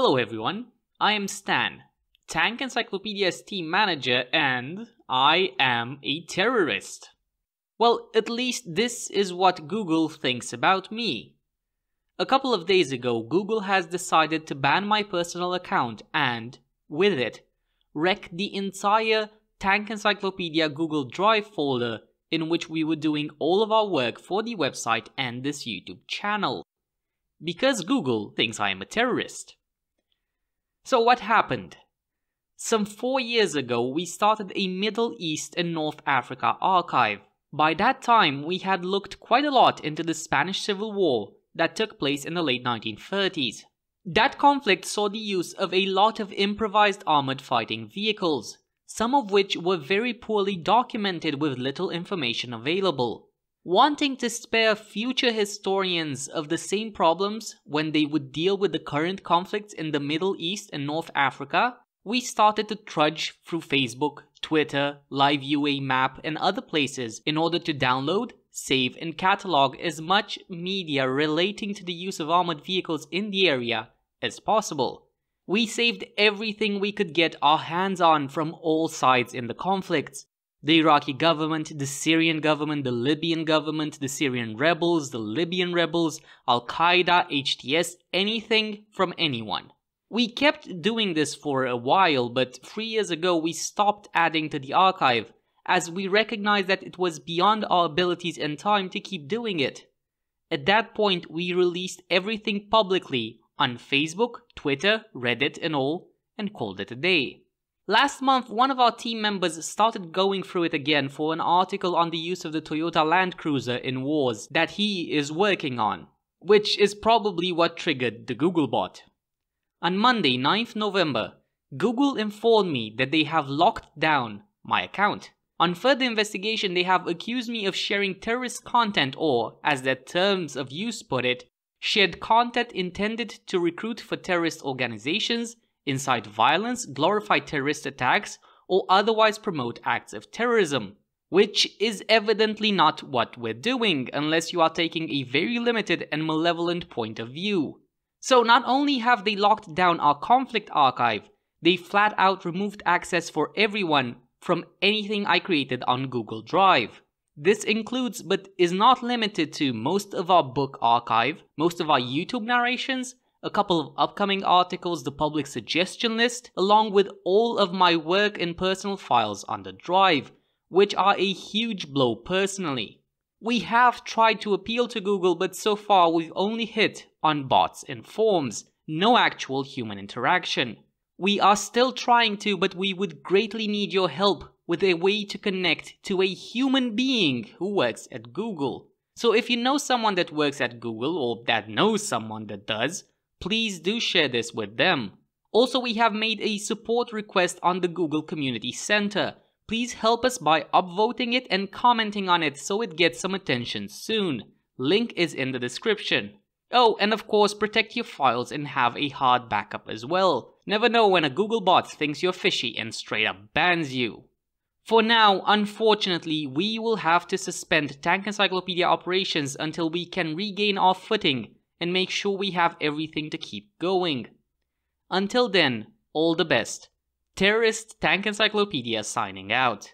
Hello everyone, I am Stan, Tank Encyclopedia's team manager, and I am a terrorist. Well, at least this is what Google thinks about me. A couple of days ago, Google has decided to ban my personal account and, with it, wreck the entire Tank Encyclopedia Google Drive folder in which we were doing all of our work for the website and this YouTube channel. Because Google thinks I am a terrorist. So what happened? Some four years ago, we started a Middle East and North Africa archive. By that time, we had looked quite a lot into the Spanish Civil War that took place in the late 1930s. That conflict saw the use of a lot of improvised armored fighting vehicles, some of which were very poorly documented with little information available. Wanting to spare future historians of the same problems when they would deal with the current conflicts in the Middle East and North Africa, we started to trudge through Facebook, Twitter, Live UA Map, and other places in order to download, save, and catalog as much media relating to the use of armored vehicles in the area as possible. We saved everything we could get our hands on from all sides in the conflicts, the Iraqi government, the Syrian government, the Libyan government, the Syrian rebels, the Libyan rebels, Al Qaeda, HTS, anything from anyone. We kept doing this for a while, but three years ago we stopped adding to the archive, as we recognized that it was beyond our abilities and time to keep doing it. At that point, we released everything publicly on Facebook, Twitter, Reddit, and all, and called it a day. Last month, one of our team members started going through it again for an article on the use of the Toyota Land Cruiser in wars that he is working on, which is probably what triggered the Googlebot. On Monday, 9th November, Google informed me that they have locked down my account. On further investigation, they have accused me of sharing terrorist content or, as their terms of use put it, shared content intended to recruit for terrorist organizations incite violence, glorify terrorist attacks, or otherwise promote acts of terrorism. Which is evidently not what we're doing, unless you are taking a very limited and malevolent point of view. So not only have they locked down our conflict archive, they flat out removed access for everyone from anything I created on Google Drive. This includes, but is not limited to, most of our book archive, most of our YouTube narrations, a couple of upcoming articles, the public suggestion list, along with all of my work and personal files on the drive, which are a huge blow personally. We have tried to appeal to Google, but so far we've only hit on bots and forms, no actual human interaction. We are still trying to, but we would greatly need your help with a way to connect to a human being who works at Google. So if you know someone that works at Google or that knows someone that does, please do share this with them. Also, we have made a support request on the Google Community Center. Please help us by upvoting it and commenting on it so it gets some attention soon. Link is in the description. Oh, and of course, protect your files and have a hard backup as well. Never know when a Google bot thinks you're fishy and straight up bans you. For now, unfortunately, we will have to suspend Tank Encyclopedia operations until we can regain our footing and make sure we have everything to keep going. Until then, all the best. Terrorist Tank Encyclopedia signing out.